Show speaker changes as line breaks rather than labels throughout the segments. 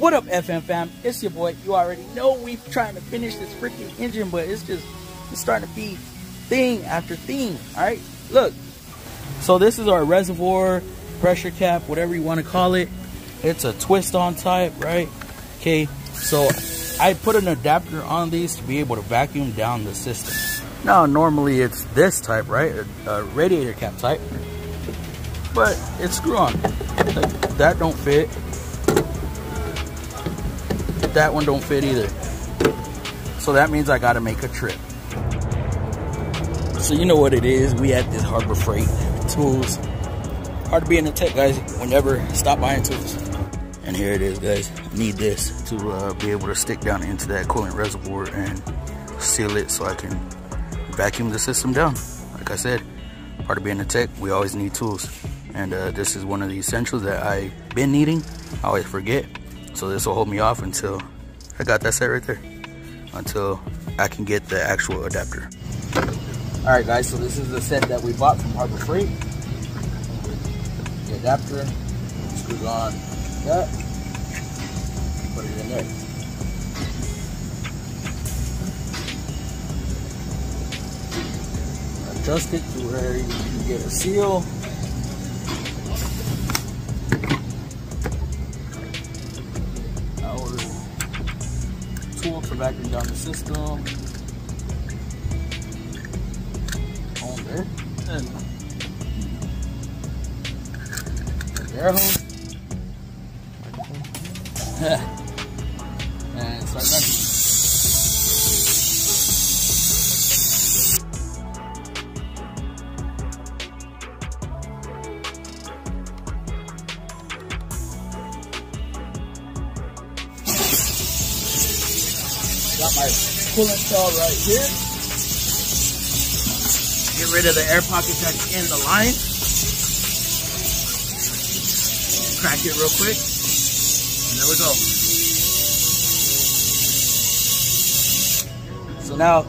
What up, FM fam? It's your boy. You already know we trying to finish this freaking engine, but it's just it's starting to be thing after thing. All right, look. So this is our reservoir pressure cap, whatever you want to call it. It's a twist-on type, right? Okay. So I put an adapter on these to be able to vacuum down the system. Now, normally it's this type, right? A, a radiator cap type. But it's screw on. That don't fit that one don't fit either. So that means I gotta make a trip. So you know what it is, we at this Harbor Freight tools. Hard to be in the tech guys, whenever stop buying tools. And here it is guys, need this to uh, be able to stick down into that coolant reservoir and seal it so I can vacuum the system down. Like I said, part of being a tech, we always need tools. And uh, this is one of the essentials that I've been needing. I always forget. So this will hold me off until I got that set right there. Until I can get the actual adapter. All right guys, so this is the set that we bought from Harbor Freight. The adapter, screws on that, put it in there. Adjust it to where you can get a seal. Tool for vacuuming down the system. On there. And the air hose. and start vacuuming. My coolant cell right here. Get rid of the air pocket that's in the line. Crack it real quick. And there we go. So now,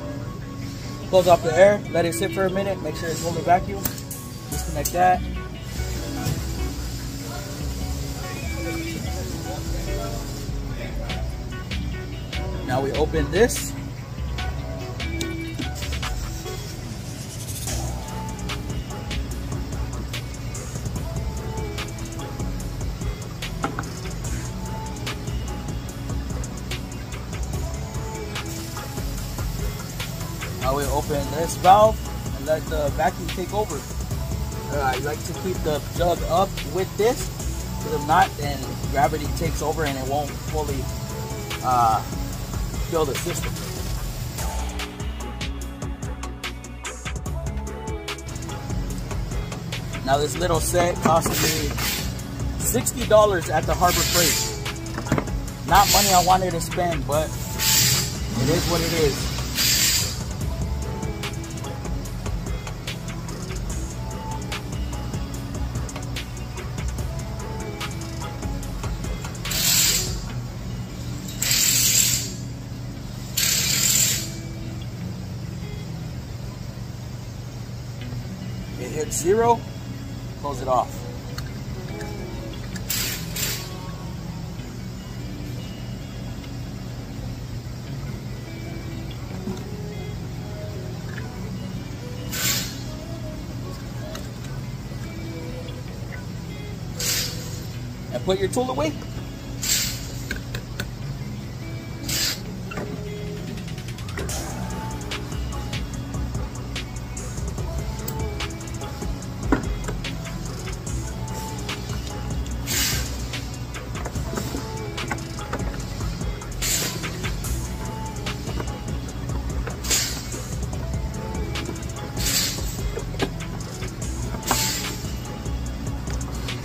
close off the air, let it sit for a minute, make sure it's holding vacuum. Disconnect that. Now we open this. Now we open this valve and let the vacuum take over. Uh, I like to keep the jug up with this, because if not, then gravity takes over and it won't fully uh, fill the system. Now this little set cost me $60 at the Harbor Freight. Not money I wanted to spend, but it is what it is. It hits zero, close it off. And put your tool away.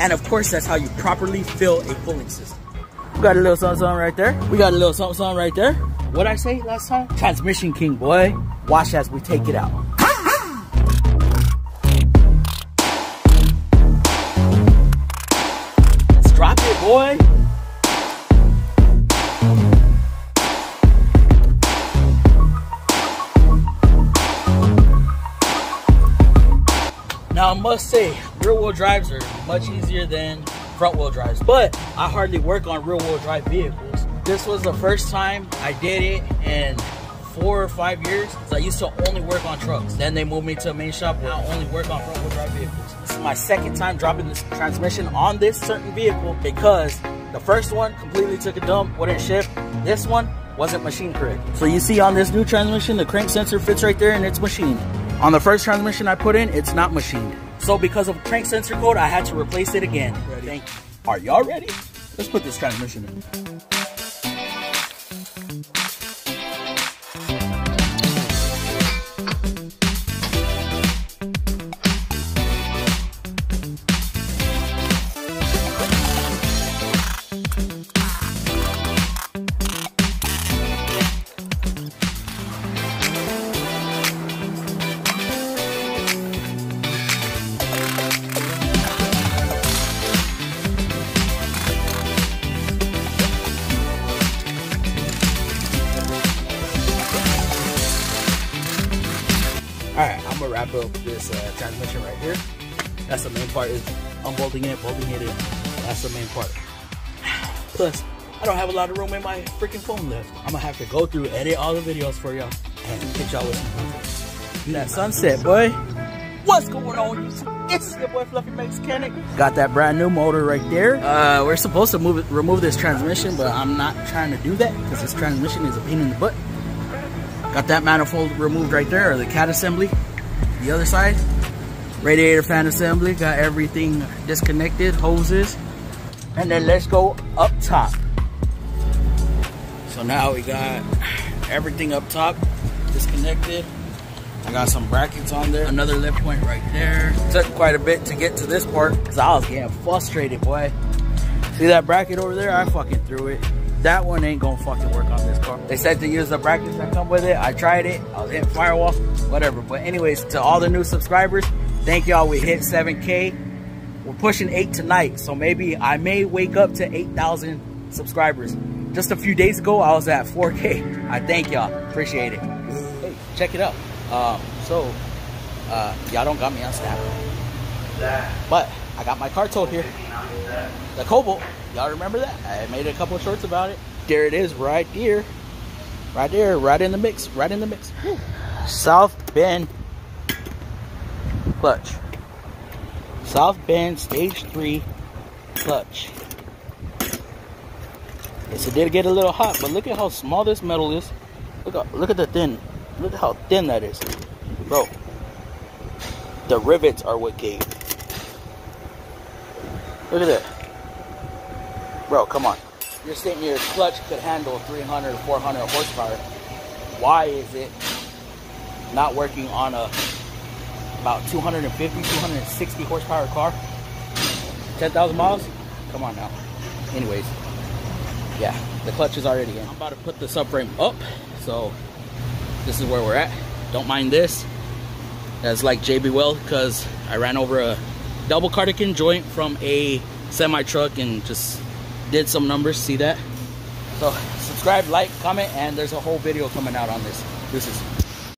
And of course, that's how you properly fill a cooling system. We got a little something, something right there. We got a little something, something right there. What I say last time? Transmission king, boy. Watch as we take it out. Let's drop it, boy. Now I must say, rear wheel drives are much easier than front wheel drives, but I hardly work on rear wheel drive vehicles. This was the first time I did it and four or five years. I used to only work on trucks. Then they moved me to a main shop where I only work on front wheel drive vehicles. This is my second time dropping this transmission on this certain vehicle because the first one completely took a dump, wouldn't shift. This one wasn't machine correct. So you see on this new transmission, the crank sensor fits right there and it's machined. On the first transmission I put in, it's not machined. So because of crank sensor code, I had to replace it again. Ready. Are y'all ready? Let's put this transmission in. This uh, transmission right here. That's the main part is unbolting it, bolting it in. That's the main part. Plus, I don't have a lot of room in my freaking phone left. I'm gonna have to go through, edit all the videos for y'all, and hit y'all with some content. That sunset, boy. What's going on? It's your boy Fluffy Mexicanik. Got that brand new motor right there. Uh, we're supposed to move it, remove this transmission, but I'm not trying to do that because this transmission is a pain in the butt. Got that manifold removed right there, or the cat assembly. The other side, radiator fan assembly. Got everything disconnected, hoses. And then let's go up top. So now we got everything up top disconnected. I got some brackets on there. Another lip point right there. Took quite a bit to get to this part because I was getting frustrated, boy. See that bracket over there? I fucking threw it that one ain't gonna fucking work on this car. They said to use the brackets that come with it. I tried it. I was hitting firewall, whatever. But anyways, to all the new subscribers, thank y'all. We hit 7K. We're pushing 8 tonight. So maybe I may wake up to 8,000 subscribers. Just a few days ago, I was at 4K. I thank y'all. Appreciate it. Hey, check it out. Um, so, uh, y'all don't got me on snap. But I got my car towed here. The Cobalt. Y'all remember that? I made a couple of shorts about it. There it is right there. Right there, right in the mix, right in the mix. South Bend clutch. South Bend stage three clutch. Yes, it did get a little hot, but look at how small this metal is. Look at, look at the thin. Look at how thin that is. Bro, the rivets are what gave. Look at that. Bro, come on. You're stating your clutch could handle 300 or 400 horsepower. Why is it not working on a about 250, 260 horsepower car? 10,000 miles? Come on now. Anyways, yeah, the clutch is already in. I'm about to put the subframe up, so this is where we're at. Don't mind this. That's like JB Weld because I ran over a double cardan joint from a semi truck and just did some numbers, see that? So subscribe, like, comment, and there's a whole video coming out on this. This is